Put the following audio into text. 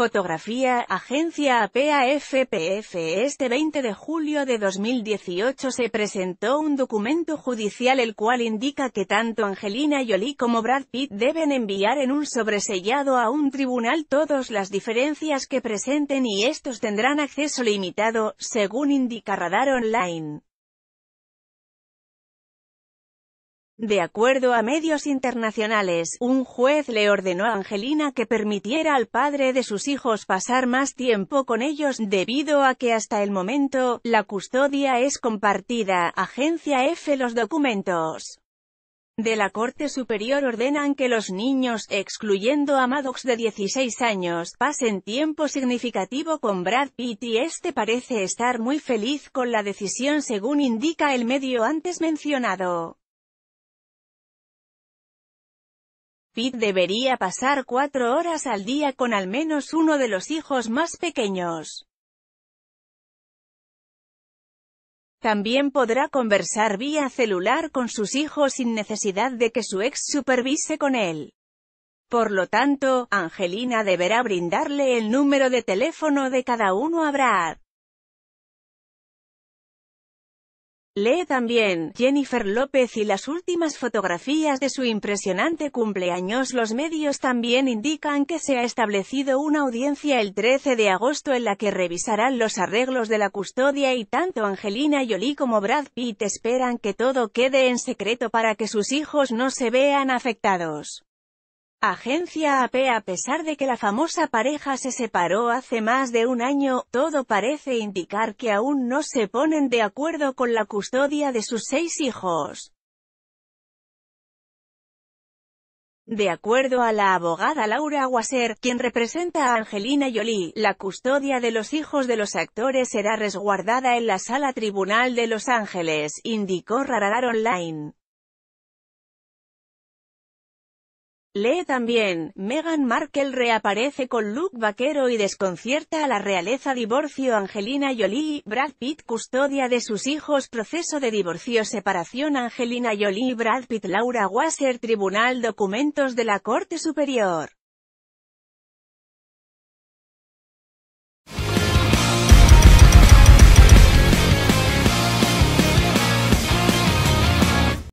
Fotografía, Agencia APA-FPF Este 20 de julio de 2018 se presentó un documento judicial el cual indica que tanto Angelina Jolie como Brad Pitt deben enviar en un sobresellado a un tribunal todas las diferencias que presenten y estos tendrán acceso limitado, según indica Radar Online. De acuerdo a medios internacionales, un juez le ordenó a Angelina que permitiera al padre de sus hijos pasar más tiempo con ellos, debido a que hasta el momento, la custodia es compartida. Agencia F Los documentos de la Corte Superior ordenan que los niños, excluyendo a Maddox de 16 años, pasen tiempo significativo con Brad Pitt y este parece estar muy feliz con la decisión según indica el medio antes mencionado. Pitt debería pasar cuatro horas al día con al menos uno de los hijos más pequeños. También podrá conversar vía celular con sus hijos sin necesidad de que su ex supervise con él. Por lo tanto, Angelina deberá brindarle el número de teléfono de cada uno a Brad. Lee también, Jennifer López y las últimas fotografías de su impresionante cumpleaños Los medios también indican que se ha establecido una audiencia el 13 de agosto en la que revisarán los arreglos de la custodia y tanto Angelina Jolie como Brad Pitt esperan que todo quede en secreto para que sus hijos no se vean afectados. Agencia AP A pesar de que la famosa pareja se separó hace más de un año, todo parece indicar que aún no se ponen de acuerdo con la custodia de sus seis hijos. De acuerdo a la abogada Laura Wasser, quien representa a Angelina Jolie, la custodia de los hijos de los actores será resguardada en la Sala Tribunal de Los Ángeles, indicó Radar Online. Lee también, Meghan Markle reaparece con look vaquero y desconcierta a la realeza divorcio Angelina Jolie, Brad Pitt custodia de sus hijos proceso de divorcio separación Angelina Jolie Brad Pitt Laura Wasser Tribunal documentos de la Corte Superior